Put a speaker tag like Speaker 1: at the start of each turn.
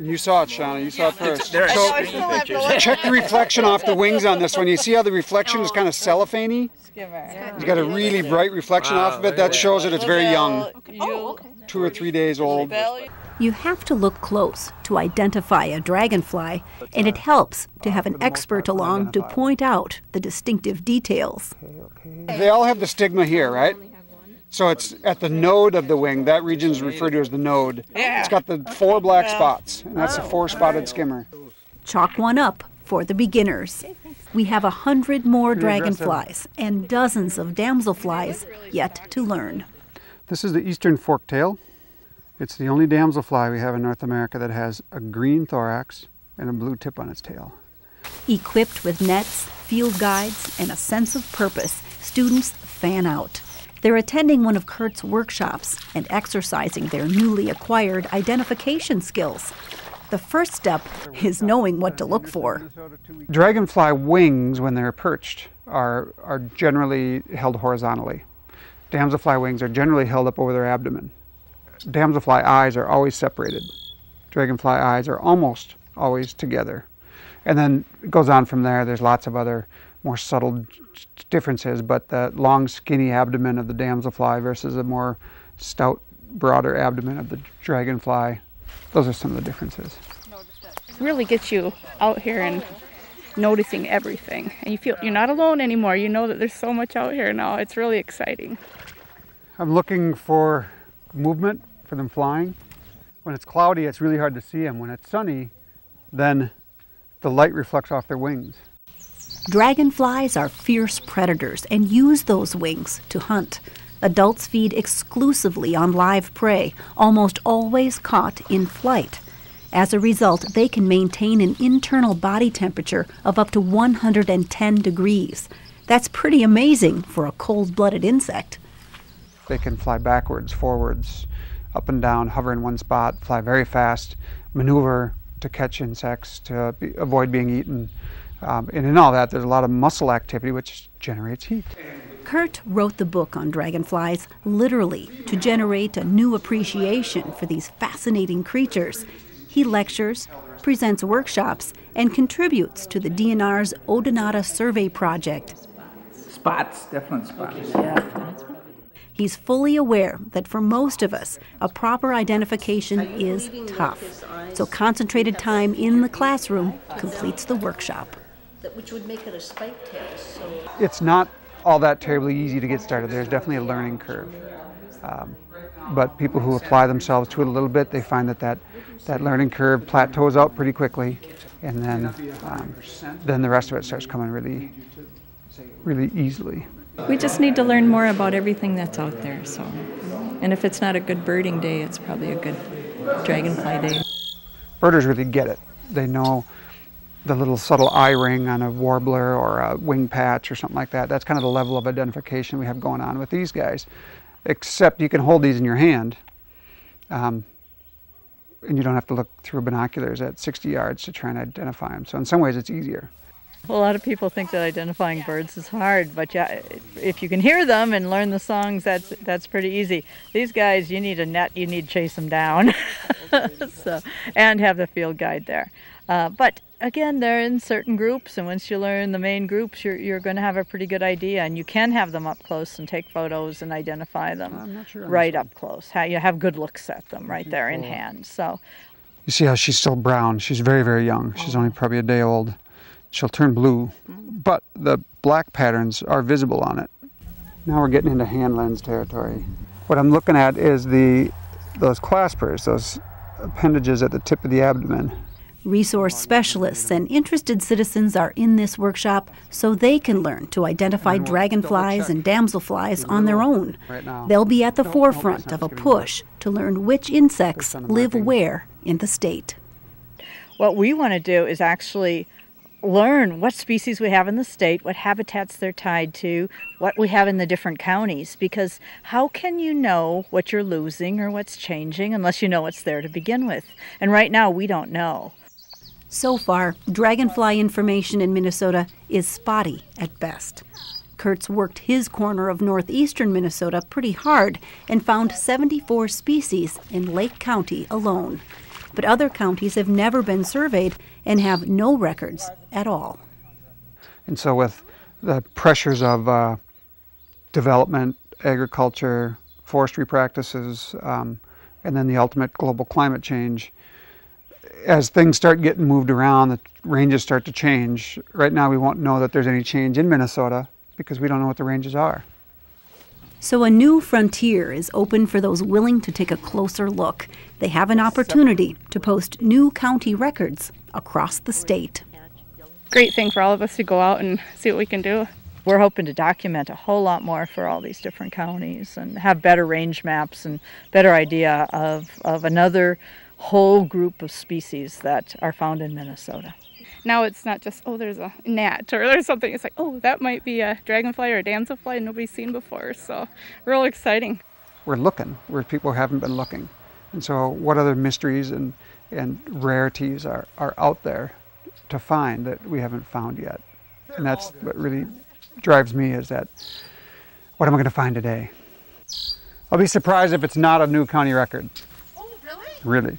Speaker 1: You saw it, Shauna. You saw it first.
Speaker 2: There,
Speaker 1: So
Speaker 2: I still have to look.
Speaker 1: check the reflection off the wings on this one. You see how the reflection is kind of cellophane-y? You got a really bright reflection off of it. That shows that it's very young, oh, two or three days old.
Speaker 3: You have to look close to identify a dragonfly, and it helps to have an expert along to point out the distinctive details.
Speaker 1: They all have the stigma here, right? So it's at the node of the wing. That region is referred to as the node. It's got the four black spots, and that's a oh. four-spotted skimmer.
Speaker 3: Chalk one up for the beginners. We have a hundred more dragonflies and dozens of damselflies yet to learn.
Speaker 1: This is the eastern forktail. It's the only damselfly we have in North America that has a green thorax and a blue tip on its tail.
Speaker 3: Equipped with nets, field guides, and a sense of purpose, students fan out. They're attending one of Kurt's workshops and exercising their newly acquired identification skills. The first step is knowing what to look for.
Speaker 1: Dragonfly wings, when they're perched, are, are generally held horizontally. Damselfly wings are generally held up over their abdomen. Damselfly eyes are always separated. Dragonfly eyes are almost always together. And then it goes on from there. There's lots of other more subtle differences, but the long, skinny abdomen of the damselfly versus a more stout, broader abdomen of the dragonfly, those are some of the differences.
Speaker 4: really gets you out here and noticing everything. And you feel you're not alone anymore. You know that there's so much out here now. It's really exciting.
Speaker 1: I'm looking for movement for them flying. When it's cloudy, it's really hard to see them. When it's sunny, then the light reflects off their wings.
Speaker 3: Dragonflies are fierce predators and use those wings to hunt. Adults feed exclusively on live prey, almost always caught in flight. As a result, they can maintain an internal body temperature of up to 110 degrees. That's pretty amazing for a cold blooded insect.
Speaker 1: They can fly backwards, forwards, up and down, hover in one spot, fly very fast, maneuver to catch insects, to be, avoid being eaten. Um, and in all that, there's a lot of muscle activity which generates heat.
Speaker 3: Kurt wrote the book on dragonflies literally to generate a new appreciation for these fascinating creatures. He lectures, presents workshops, and contributes to the DNR's Odonata Survey Project.
Speaker 5: Spots, definite spots. Yeah.
Speaker 3: He's fully aware that for most of us, a proper identification is tough. So concentrated time in the classroom completes the workshop.
Speaker 6: Which would make it a spike tail, so.
Speaker 1: It's not all that terribly easy to get started. There's definitely a learning curve. Um, but people who apply themselves to it a little bit, they find that that, that learning curve plateaus out pretty quickly, and then um, then the rest of it starts coming really, really easily.
Speaker 7: We just need to learn more about everything that's out there. So, and if it's not a good birding day, it's probably a good dragonfly day.
Speaker 1: Birders really get it. They know the little subtle eye ring on a warbler or a wing patch or something like that. That's kind of the level of identification we have going on with these guys. Except you can hold these in your hand, um, and you don't have to look through binoculars at 60 yards to try and identify them. So in some ways, it's easier.
Speaker 4: A lot of people think that identifying birds is hard, but yeah, if you can hear them and learn the songs, that's that's pretty easy. These guys, you need a net, you need to chase them down, so and have the field guide there. Uh, but again, they're in certain groups, and once you learn the main groups, you're you're going to have a pretty good idea, and you can have them up close and take photos and identify them
Speaker 1: sure
Speaker 4: right up close. How you have good looks at them right there in hand. So
Speaker 1: You see how she's still brown. She's very, very young. She's only probably a day old. She'll turn blue, but the black patterns are visible on it. Now we're getting into hand lens territory. What I'm looking at is the those claspers, those appendages at the tip of the abdomen.
Speaker 3: Resource specialists and interested citizens are in this workshop so they can learn to identify dragonflies and damselflies on their own. They'll be at the forefront of a push to learn which insects live where in the state.
Speaker 4: what we want to do is actually learn what species we have in the state, what habitats they're tied to, what we have in the different counties. Because how can you know what you're losing or what's changing unless you know what's there to begin with? And right now, we don't know.
Speaker 3: So far, dragonfly information in Minnesota is spotty at best. Kurt's worked his corner of northeastern Minnesota pretty hard and found 74 species in Lake County alone. but other counties have never been surveyed and have no records at all.
Speaker 1: And so, with the pressures of uh, development, agriculture, forestry practices, um, and then the ultimate global climate change, as things start getting moved around, the ranges start to change. Right now, we won't know that there's any change in Minnesota because we don't know what the ranges are.
Speaker 3: So, a new frontier is open for those willing to take a closer look. They have an opportunity to post new county records across the state.
Speaker 2: Great thing for all of us to go out and see what we can do.
Speaker 4: We're hoping to document a whole lot more for all these different counties and have better range maps and better idea of, of another whole group of species that are found in Minnesota.
Speaker 2: Now it's not just, oh, there's a gnat or there's something. It's like, oh, that might be a dragonfly or a damselfly nobody's seen before. So, real exciting.
Speaker 1: We're looking where people haven't been looking. And so, what other mysteries and, and rarities are, are out there to find that we haven't found yet? And that's what really drives me is that what am I going to find today? I'll be surprised if it's not a new county record.
Speaker 2: Oh, really?
Speaker 1: Really.